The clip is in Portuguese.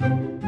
Música